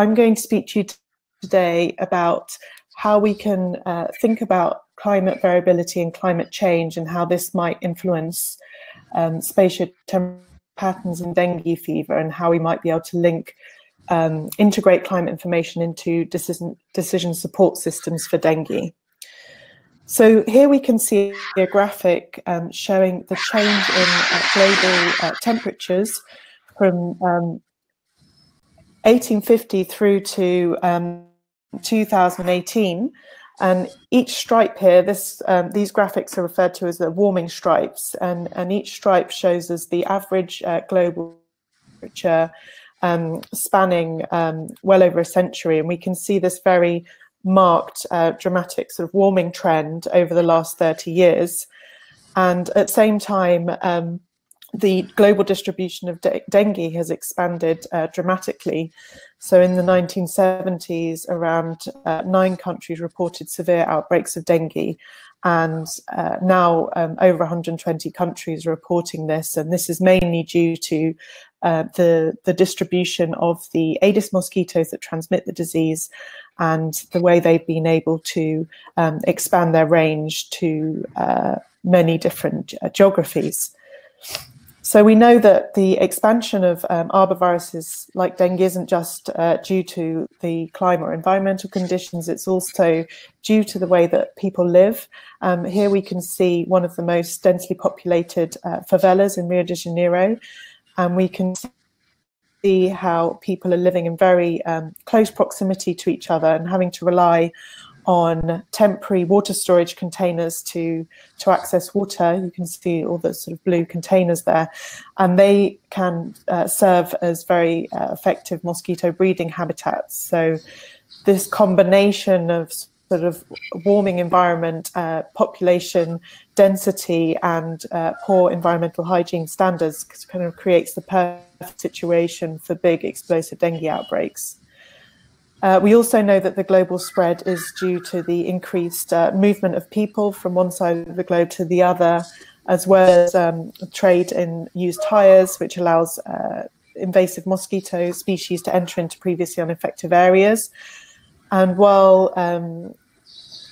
I'm going to speak to you today about how we can uh, think about climate variability and climate change and how this might influence um, spatial patterns in dengue fever and how we might be able to link um, integrate climate information into decision, decision support systems for dengue. So here we can see a graphic um, showing the change in uh, global uh, temperatures from 1850 um, through to um, 2018. And each stripe here, this um, these graphics are referred to as the warming stripes, and, and each stripe shows us the average uh, global temperature um, spanning um, well over a century. And we can see this very marked, uh, dramatic sort of warming trend over the last 30 years. And at the same time, um, the global distribution of de dengue has expanded uh, dramatically. So in the 1970s, around uh, nine countries reported severe outbreaks of dengue. And uh, now um, over 120 countries are reporting this. And this is mainly due to uh, the, the distribution of the Aedes mosquitoes that transmit the disease and the way they've been able to um, expand their range to uh, many different uh, geographies. So we know that the expansion of um, arboviruses like dengue isn't just uh, due to the climate or environmental conditions, it's also due to the way that people live. Um, here we can see one of the most densely populated uh, favelas in Rio de Janeiro, and we can see how people are living in very um, close proximity to each other and having to rely on temporary water storage containers to to access water. You can see all the sort of blue containers there, and they can uh, serve as very uh, effective mosquito breeding habitats. So this combination of sort of warming environment, uh, population density, and uh, poor environmental hygiene standards kind of creates the perfect situation for big explosive dengue outbreaks. Uh, we also know that the global spread is due to the increased uh, movement of people from one side of the globe to the other, as well as um, trade in used tires, which allows uh, invasive mosquito species to enter into previously unaffected areas. And while um,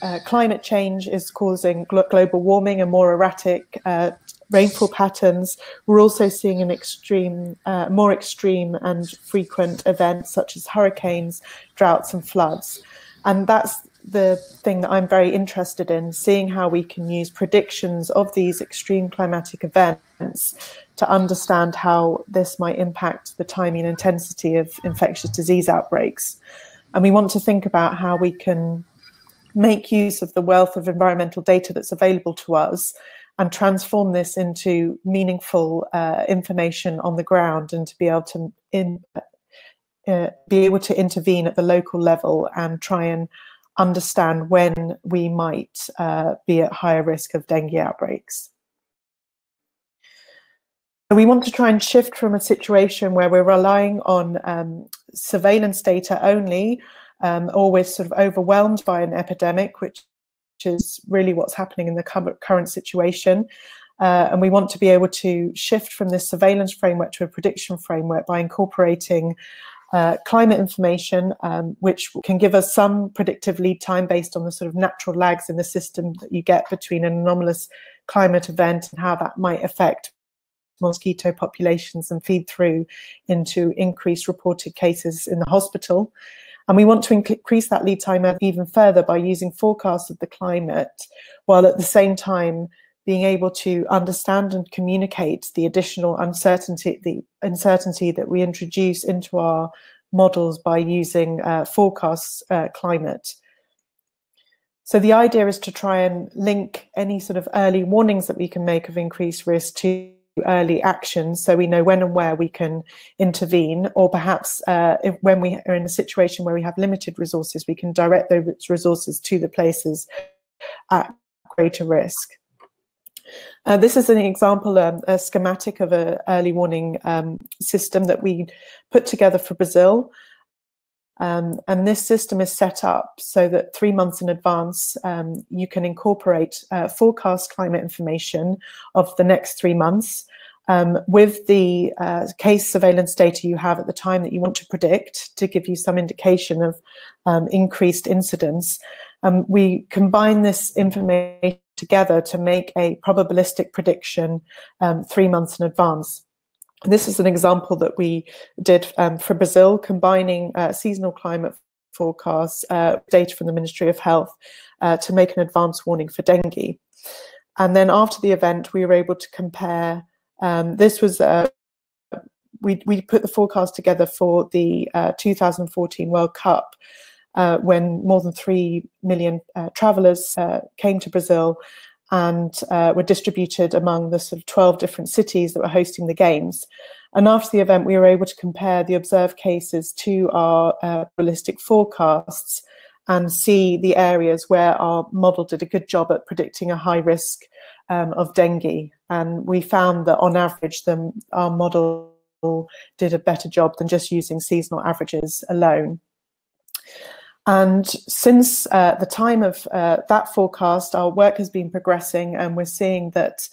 uh, climate change is causing gl global warming and more erratic uh, rainfall patterns, we're also seeing an extreme, uh, more extreme and frequent events such as hurricanes, droughts, and floods. And that's the thing that I'm very interested in, seeing how we can use predictions of these extreme climatic events to understand how this might impact the timing and intensity of infectious disease outbreaks. And we want to think about how we can make use of the wealth of environmental data that's available to us and transform this into meaningful uh, information on the ground and to be able to in, uh, be able to intervene at the local level and try and understand when we might uh, be at higher risk of dengue outbreaks. We want to try and shift from a situation where we're relying on um, surveillance data only, um, or we're sort of overwhelmed by an epidemic, which is really what's happening in the current situation. Uh, and we want to be able to shift from this surveillance framework to a prediction framework by incorporating uh, climate information, um, which can give us some predictive lead time based on the sort of natural lags in the system that you get between an anomalous climate event and how that might affect mosquito populations and feed through into increased reported cases in the hospital. And we want to increase that lead time even further by using forecasts of the climate, while at the same time being able to understand and communicate the additional uncertainty, the uncertainty that we introduce into our models by using uh, forecast uh, climate. So the idea is to try and link any sort of early warnings that we can make of increased risk to early actions so we know when and where we can intervene or perhaps uh, if, when we are in a situation where we have limited resources we can direct those resources to the places at greater risk uh, this is an example, um, a schematic of an early warning um, system that we put together for Brazil. Um, and this system is set up so that three months in advance, um, you can incorporate uh, forecast climate information of the next three months. um, with the uh, case surveillance data you have at the time that you want to predict to give you some indication of um, increased incidence, um, we combine this information together to make a probabilistic prediction um, three months in advance. This is an example that we did um, for Brazil, combining uh, seasonal climate forecasts, uh, data from the Ministry of Health, uh, to make an advance warning for dengue. And then after the event, we were able to compare. Um, this was uh, we we put the forecast together for the uh, 2014 World Cup. Uh, when more than 3 million travelers uh, came to Brazil and uh, were distributed among the sort of 12 different cities that were hosting the games. And after the event, we were able to compare the observed cases to our uh, probabilistic forecasts and see the areas where our model did a good job at predicting a high risk um, of dengue. And we found that on average, the, our model did a better job than just using seasonal averages alone. And since uh, the time of uh, that forecast, our work has been progressing, and we're seeing that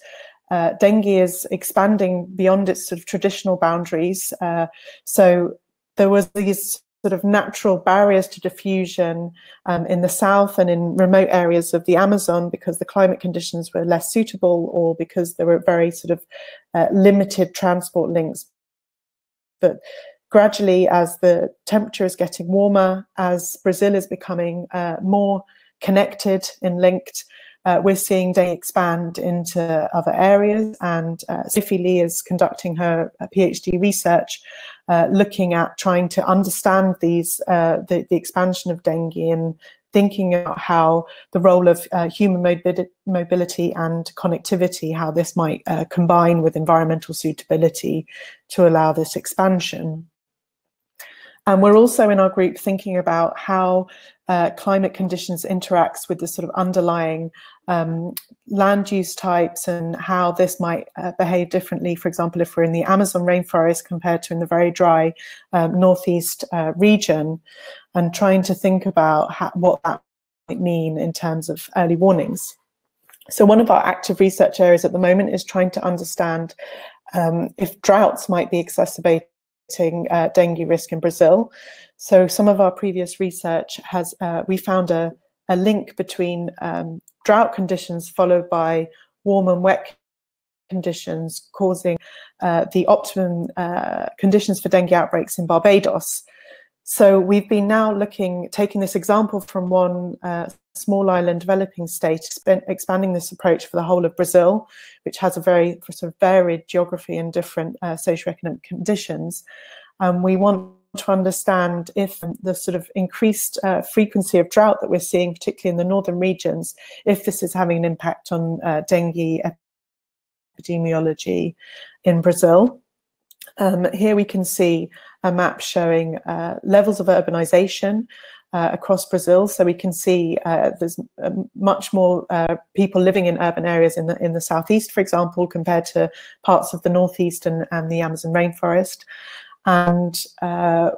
uh, dengue is expanding beyond its sort of traditional boundaries. Uh, so there was these sort of natural barriers to diffusion um, in the south and in remote areas of the Amazon because the climate conditions were less suitable or because there were very sort of uh, limited transport links. But gradually, as the temperature is getting warmer, as Brazil is becoming uh, more connected and linked, uh, we're seeing they expand into other areas. And uh, Sophie Lee is conducting her uh, PhD research, uh, looking at trying to understand these uh, the, the expansion of dengue and thinking about how the role of uh, human mobility, mobility and connectivity, how this might combine with environmental suitability to allow this expansion. And we're also in our group thinking about how uh, climate conditions interacts with the sort of underlying um, land use types and how this might uh, behave differently. For example, if we're in the Amazon rainforest compared to in the very dry um, northeast uh, region, and trying to think about how, what that might mean in terms of early warnings. So one of our active research areas at the moment is trying to understand um, if droughts might be exacerbated uh, dengue risk in Brazil. So some of our previous research has, uh, we found a, a link between um, drought conditions followed by warm and wet conditions causing uh, the optimum uh, conditions for dengue outbreaks in Barbados. So we've been now looking, taking this example from one uh, small island developing state, expanding this approach for the whole of Brazil, which has a very sort of varied geography and different uh, socioeconomic conditions. Um, we want to understand if the sort of increased uh, frequency of drought that we're seeing, particularly in the northern regions, if this is having an impact on uh, dengue epidemiology in Brazil. Um, here we can see a map showing uh, levels of urbanization uh, across Brazil. So we can see uh, there's uh, much more uh, people living in urban areas in the in the southeast, for example, compared to parts of the northeast and, and the Amazon rainforest. And uh,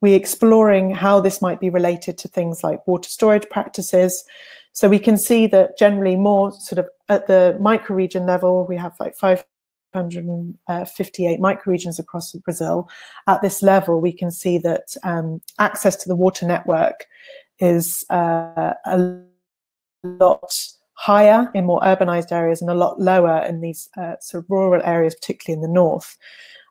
we're exploring how this might be related to things like water storage practices. So we can see that generally more sort of at the microregion level, we have like five 158 microregions across Brazil. At this level, we can see that um, access to the water network is uh, a lot higher in more urbanized areas and a lot lower in these uh, sort of rural areas, particularly in the north.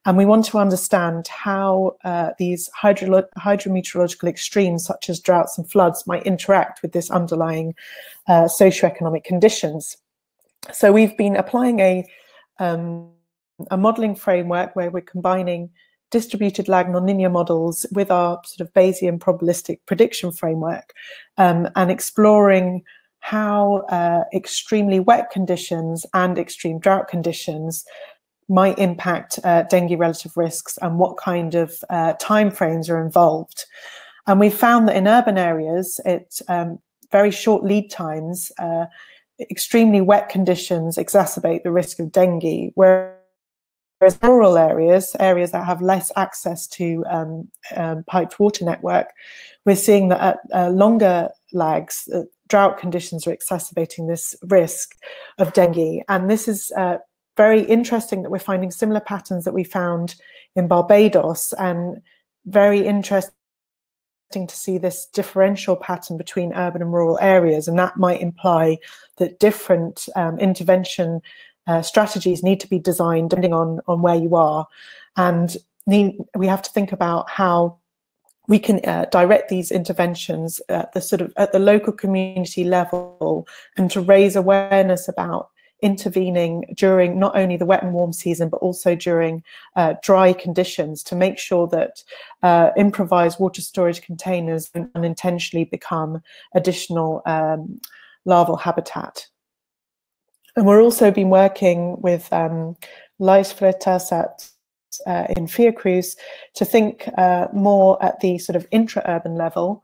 And we want to understand how uh, these hydro hydrometeorological extremes, such as droughts and floods, might interact with this underlying uh, socioeconomic conditions. So we've been applying a um, a modeling framework where we're combining distributed lag nonlinear models with our sort of Bayesian probabilistic prediction framework um, and exploring how uh, extremely wet conditions and extreme drought conditions might impact uh, dengue relative risks and what kind of uh, timeframes are involved. And we found that in urban areas, it um, very short lead times uh, extremely wet conditions exacerbate the risk of dengue, whereas rural areas, areas that have less access to um, um, piped water network, we're seeing that at uh, longer lags, uh, drought conditions are exacerbating this risk of dengue. And this is uh, very interesting that we're finding similar patterns that we found in Barbados and very interesting to see this differential pattern between urban and rural areas. And that might imply that different um, intervention uh, strategies need to be designed depending on, on where you are. And need, we have to think about how we can uh, direct these interventions at the sort of at the local community level and to raise awareness about intervening during not only the wet and warm season, but also during uh, dry conditions to make sure that uh, improvised water storage containers don't unintentionally become additional um, larval habitat. And we're also been working with um, Leisfletas at uh, in Fiocruz to think uh, more at the sort of intra-urban level.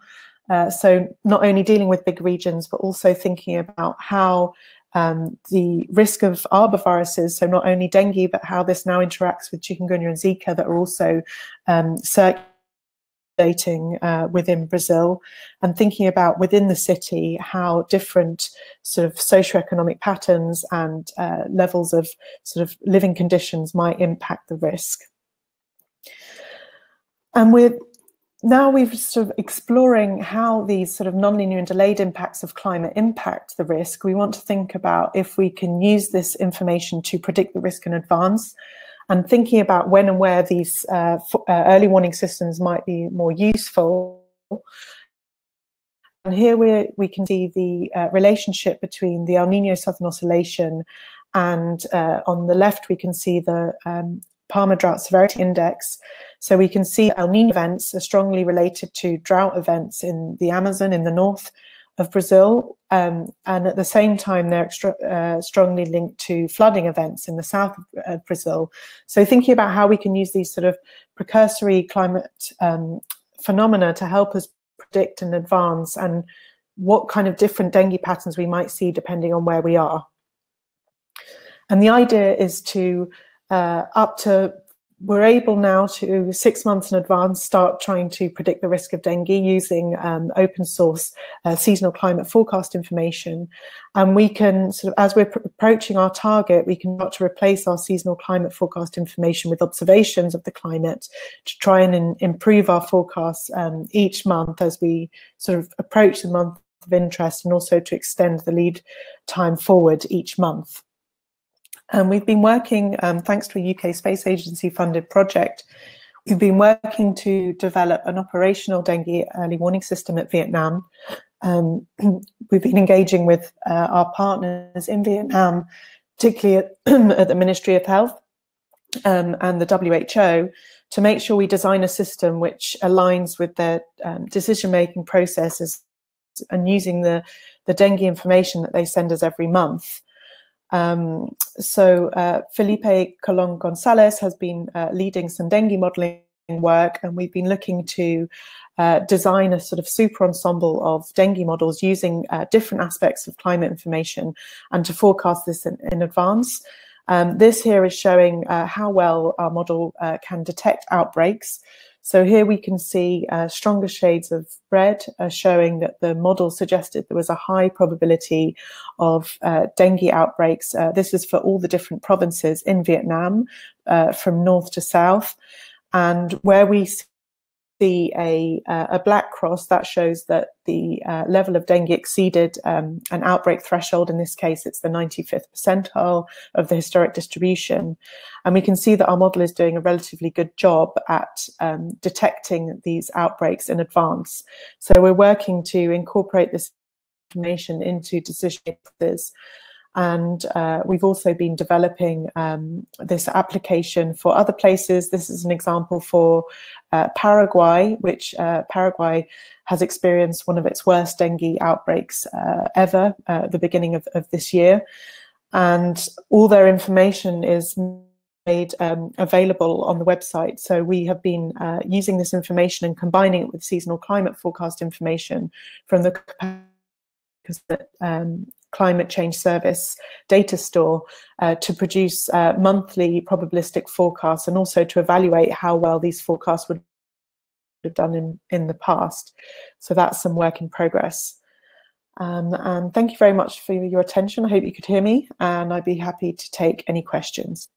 Uh, so not only dealing with big regions, but also thinking about how um, the risk of arboviruses, so not only dengue, but how this now interacts with chikungunya and Zika that are also um, circulating uh, within Brazil, and thinking about within the city how different sort of socioeconomic patterns and uh, levels of sort of living conditions might impact the risk. And we're now we're sort of exploring how these sort of nonlinear and delayed impacts of climate impact the risk. We want to think about if we can use this information to predict the risk in advance and thinking about when and where these uh, uh, early warning systems might be more useful. And here we we can see the uh, relationship between the El Nino Southern Oscillation and uh, on the left we can see the um, Palmer Drought Severity Index. So we can see El Nino events are strongly related to drought events in the Amazon in the north of Brazil. Um, and at the same time, they're extra, uh, strongly linked to flooding events in the south of Brazil. So thinking about how we can use these sort of precursory climate um, phenomena to help us predict and advance and what kind of different dengue patterns we might see depending on where we are. And the idea is to uh, up to we're able now to six months in advance start trying to predict the risk of dengue using um, open source uh, seasonal climate forecast information. And we can sort of, as we're approaching our target, we can start to replace our seasonal climate forecast information with observations of the climate to try and improve our forecasts um, each month as we sort of approach the month of interest and also to extend the lead time forward each month. And we've been working, um, thanks to a UK Space Agency funded project, we've been working to develop an operational dengue early warning system at Vietnam. Um, we've been engaging with uh, our partners in Vietnam, particularly at, at the Ministry of Health um, and the WHO, to make sure we design a system which aligns with their um, decision-making processes and using the, the dengue information that they send us every month. Um, so uh, Felipe Colon Gonzalez has been uh, leading some dengue modeling work, and we've been looking to uh, design a sort of super ensemble of dengue models using uh, different aspects of climate information and to forecast this in, in advance. Um, this here is showing uh, how well our model uh, can detect outbreaks. So here we can see uh, stronger shades of red uh, showing that the model suggested there was a high probability of uh, dengue outbreaks. Uh, this is for all the different provinces in Vietnam uh, from north to south. And where we see a, uh, a black cross, that shows that the uh, level of dengue exceeded um, an outbreak threshold. In this case, it's the 95th percentile of the historic distribution. And we can see that our model is doing a relatively good job at um, detecting these outbreaks in advance. So we're working to incorporate this information into decision makers and uh, we've also been developing um, this application for other places. This is an example for uh, Paraguay, which uh, Paraguay has experienced one of its worst dengue outbreaks uh, ever uh, at the beginning of, of, this year. And all their information is made um, available on the website. So we have been uh, using this information and combining it with seasonal climate forecast information from the um, Climate Change Service data store uh, to produce uh, monthly probabilistic forecasts and also to evaluate how well these forecasts would have done in, in the past. So that's some work in progress. Um, and thank you very much for your attention. I hope you could hear me and I'd be happy to take any questions.